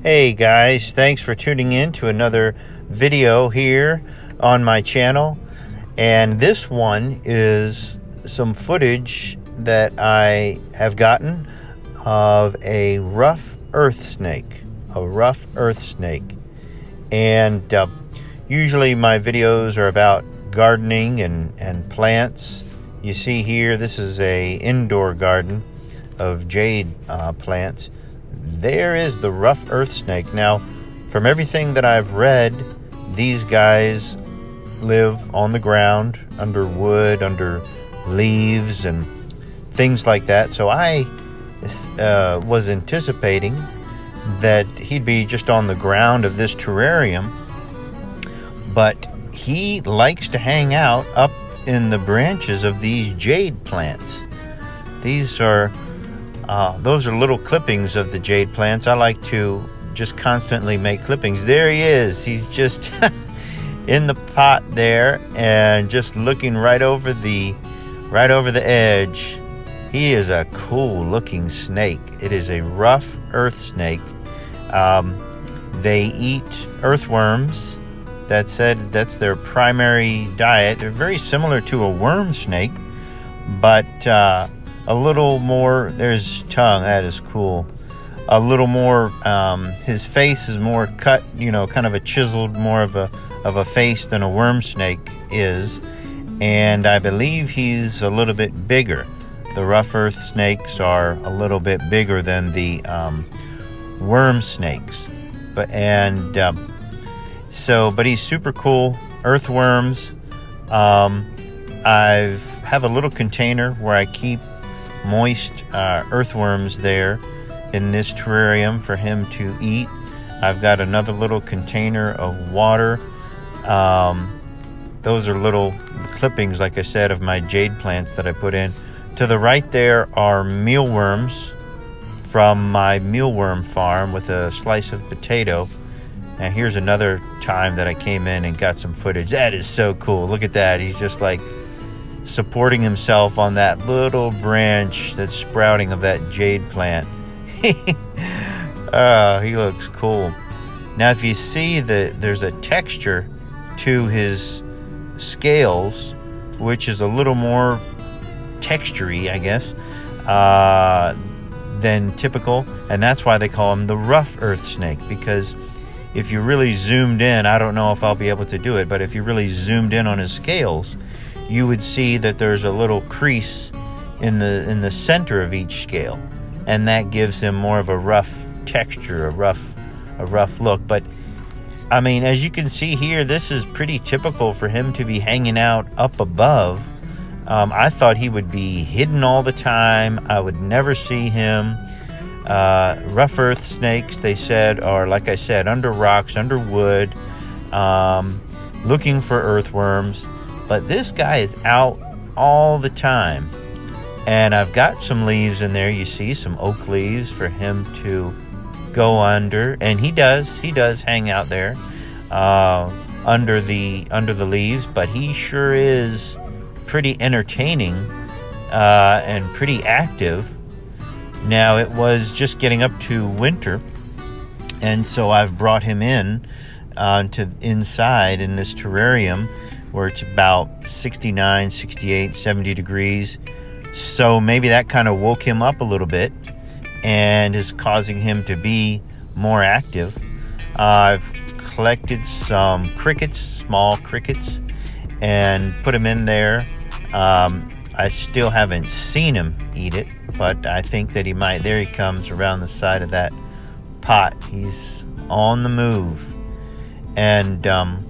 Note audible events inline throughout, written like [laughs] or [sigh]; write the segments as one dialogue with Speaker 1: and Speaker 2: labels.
Speaker 1: Hey guys, thanks for tuning in to another video here on my channel. And this one is some footage that I have gotten of a rough earth snake. A rough earth snake. And uh, usually my videos are about gardening and, and plants. You see here, this is a indoor garden of jade uh, plants. There is the rough earth snake. Now, from everything that I've read, these guys live on the ground, under wood, under leaves, and things like that. So I uh, was anticipating that he'd be just on the ground of this terrarium, but he likes to hang out up in the branches of these jade plants. These are, uh, those are little clippings of the jade plants. I like to just constantly make clippings. There he is. He's just [laughs] in the pot there and just looking right over the, right over the edge. He is a cool looking snake. It is a rough earth snake. Um, they eat earthworms that said that's their primary diet. They're very similar to a worm snake, but uh, a little more. There's tongue. That is cool. A little more. Um, his face is more cut. You know, kind of a chiseled, more of a of a face than a worm snake is, and I believe he's a little bit bigger. The rough earth snakes are a little bit bigger than the um, worm snakes, but and um, so, but he's super cool. Earthworms. Um, I have a little container where I keep moist uh, earthworms there in this terrarium for him to eat. I've got another little container of water. Um, those are little clippings, like I said, of my jade plants that I put in. To the right there are mealworms from my mealworm farm with a slice of potato. And here's another time that I came in and got some footage. That is so cool. Look at that. He's just like supporting himself on that little branch that's sprouting of that jade plant. oh, [laughs] he looks cool. Now, if you see that there's a texture to his scales, which is a little more textury, I guess, uh, than typical, and that's why they call him the rough earth snake because if you really zoomed in, I don't know if I'll be able to do it, but if you really zoomed in on his scales, you would see that there's a little crease in the in the center of each scale, and that gives them more of a rough texture, a rough a rough look. But I mean, as you can see here, this is pretty typical for him to be hanging out up above. Um, I thought he would be hidden all the time. I would never see him. Uh, rough earth snakes, they said, are, like I said, under rocks, under wood, um, looking for earthworms. But this guy is out all the time. And I've got some leaves in there, you see, some oak leaves for him to go under. And he does, he does hang out there uh, under the under the leaves, but he sure is pretty entertaining uh, and pretty active. Now, it was just getting up to winter, and so I've brought him in uh, to inside in this terrarium where it's about 69, 68, 70 degrees. So maybe that kind of woke him up a little bit and is causing him to be more active. I've collected some crickets, small crickets, and put them in there. Um, I still haven't seen him eat it, but I think that he might. There he comes around the side of that pot. He's on the move. And, um,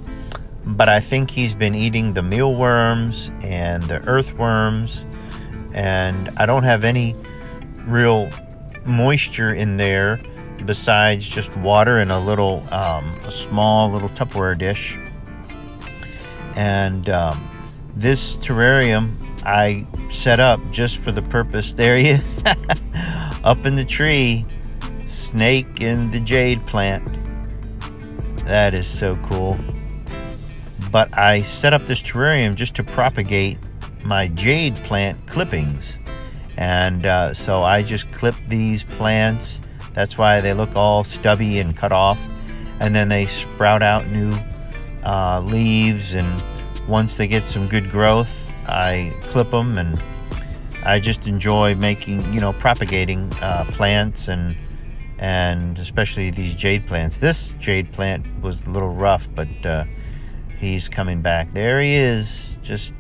Speaker 1: but I think he's been eating the mealworms and the earthworms, and I don't have any real moisture in there besides just water in a little, um, a small little Tupperware dish. And um, this terrarium I set up just for the purpose. [laughs] There he is, up in the tree, snake in the jade plant. That is so cool. But I set up this terrarium just to propagate my jade plant clippings. And uh, so I just clip these plants That's why they look all stubby and cut off. And then they sprout out new uh, leaves. And once they get some good growth, I clip them. And I just enjoy making, you know, propagating uh, plants and and especially these jade plants. This jade plant was a little rough, but uh, he's coming back. There he is, just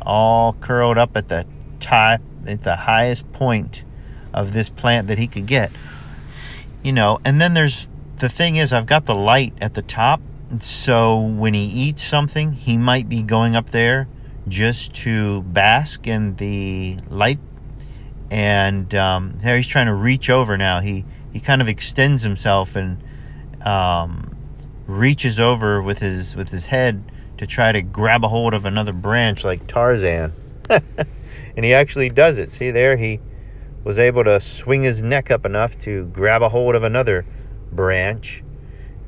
Speaker 1: all curled up at the top, at the highest point of this plant that he could get. You know, and then there's the thing is, I've got the light at the top, so when he eats something, he might be going up there just to bask in the light. And um, he's trying to reach over now. He he kind of extends himself and um, reaches over with his with his head to try to grab a hold of another branch like Tarzan. [laughs] and he actually does it. See there, he was able to swing his neck up enough to grab a hold of another branch.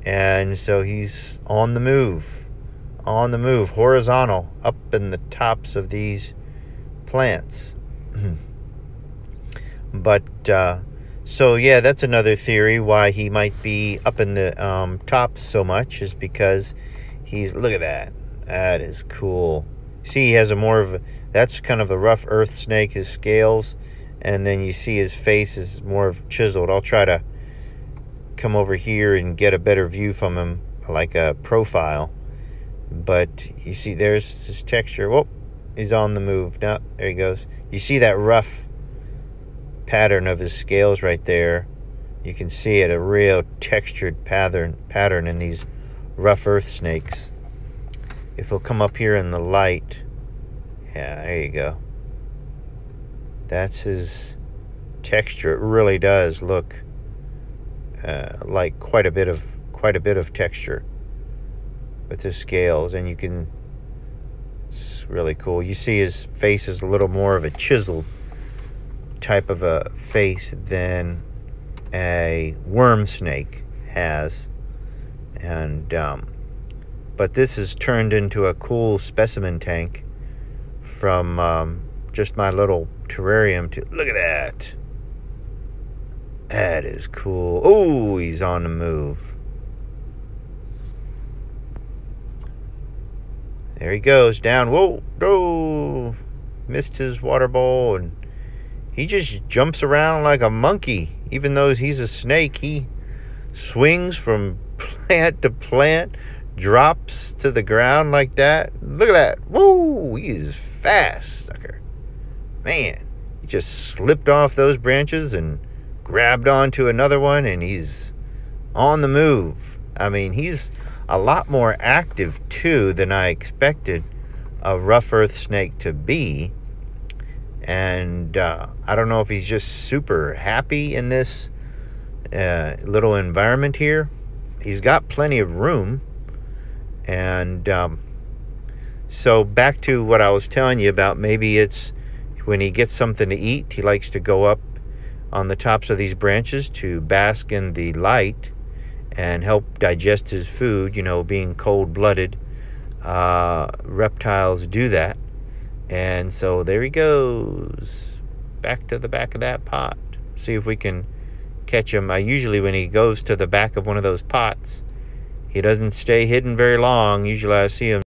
Speaker 1: And so he's on the move, on the move, horizontal, up in the tops of these plants. [clears throat] but uh, so yeah, that's another theory why he might be up in the um, top so much is because he's look at that. That is cool. See, he has a more of a, that's kind of a rough earth snake. His scales, and then you see his face is more of chiseled. I'll try to come over here and get a better view from him, like a profile. But you see, there's his texture. Whoop, he's on the move. Now there he goes. You see that rough pattern of his scales right there. You can see it, a real textured pattern, pattern in these rough earth snakes. If we'll come up here in the light, yeah, there you go. That's his texture. It really does look uh, like quite a bit of quite a bit of texture with his scales, and you can. It's really cool. You see his face is a little more of a chiseled type of a face than a worm snake has. And, um, but this is turned into a cool specimen tank from um, just my little terrarium to, look at that. That is cool. Oh, he's on the move. There he goes down. Whoa, whoa. Missed his water bowl and he just jumps around like a monkey. Even though he's a snake, he swings from [laughs] plant to plant, drops to the ground like that. Look at that. Woo! He is fast, sucker. Man, he just slipped off those branches and grabbed onto another one, and he's on the move. I mean, he's a lot more active, too, than I expected a rough earth snake to be and uh, I don't know if he's just super happy in this uh, little environment here. He's got plenty of room, and um, so back to what I was telling you about. Maybe it's when he gets something to eat, he likes to go up on the tops of these branches to bask in the light and help digest his food. You know, being cold-blooded, uh, reptiles do that and so there he goes. Back to the back of that pot. See if we can catch him. I usually, when he goes to the back of one of those pots, he doesn't stay hidden very long. Usually I see him